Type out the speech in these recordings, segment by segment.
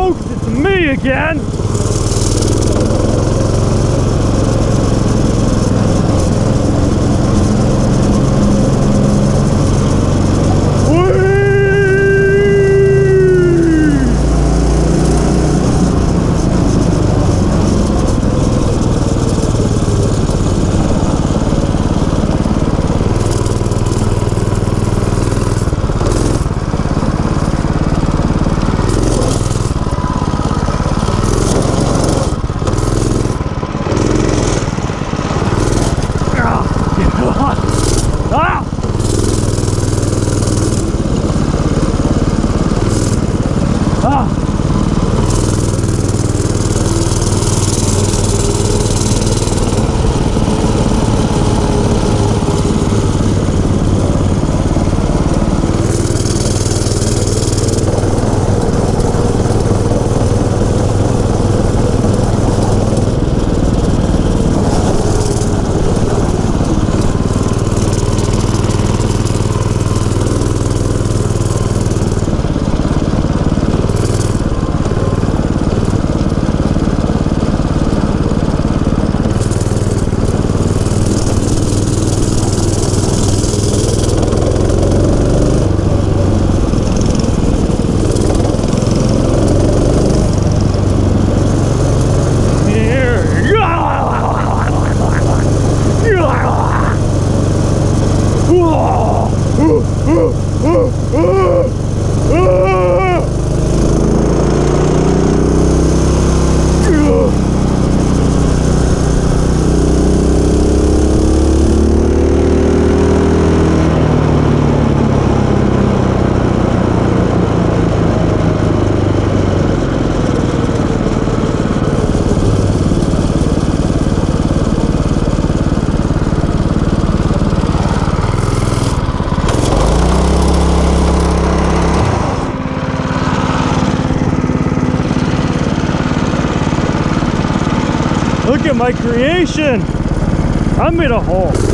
folks, it's me again. At my creation. I made a hole.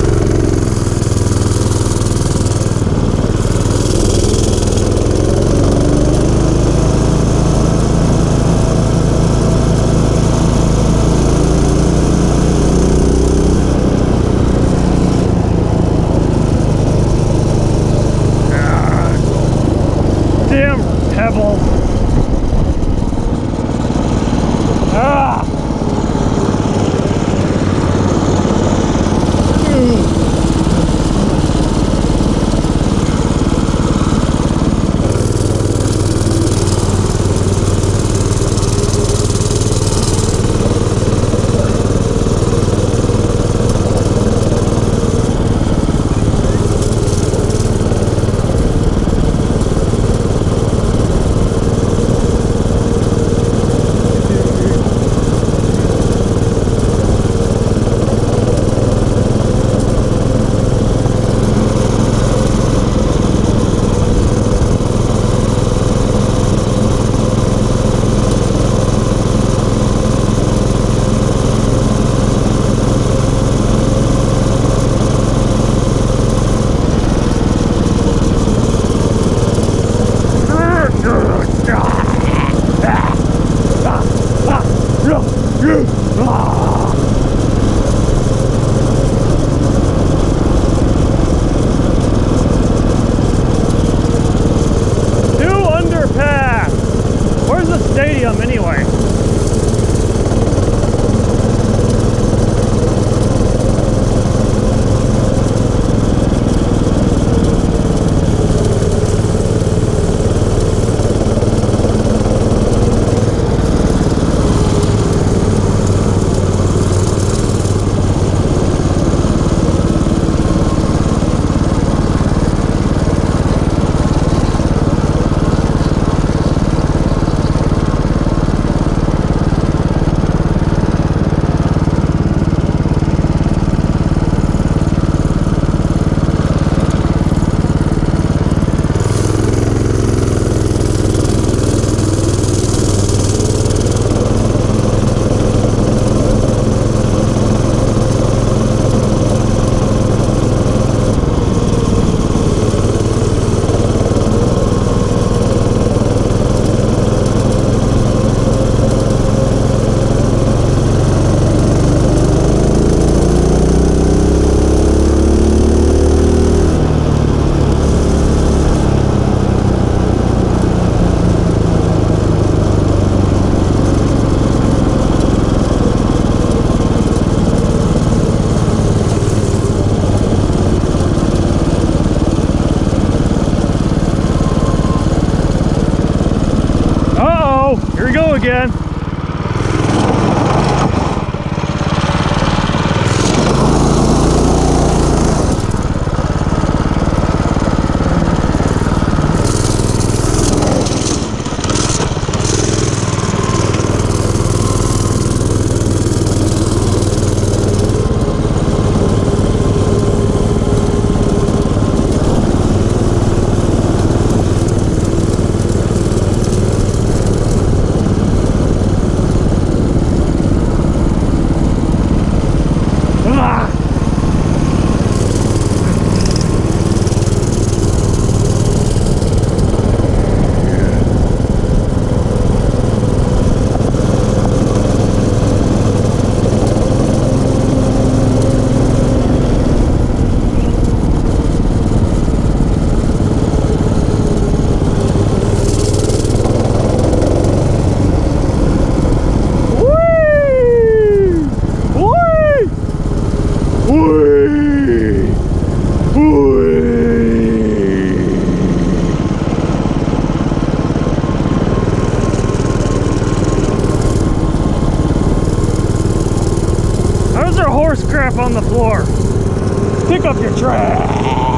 pick up your trash.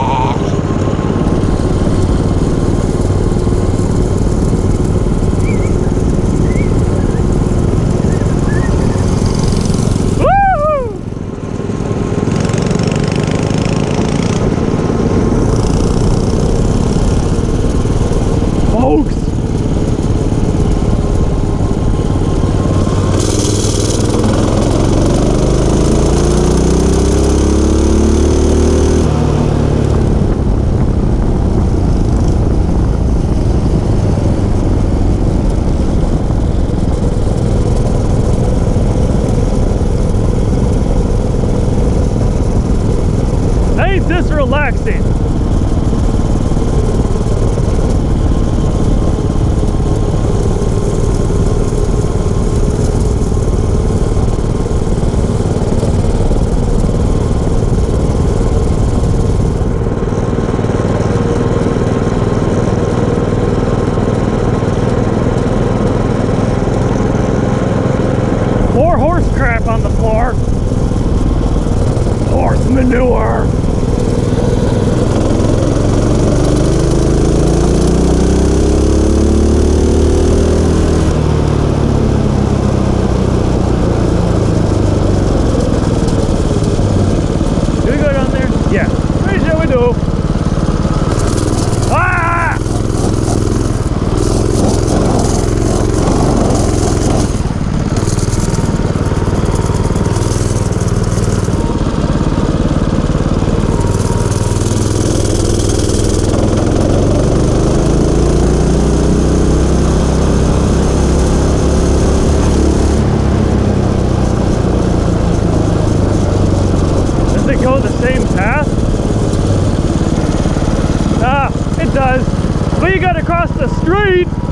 Relaxing? But you gotta cross the street.